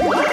Yeah!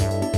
you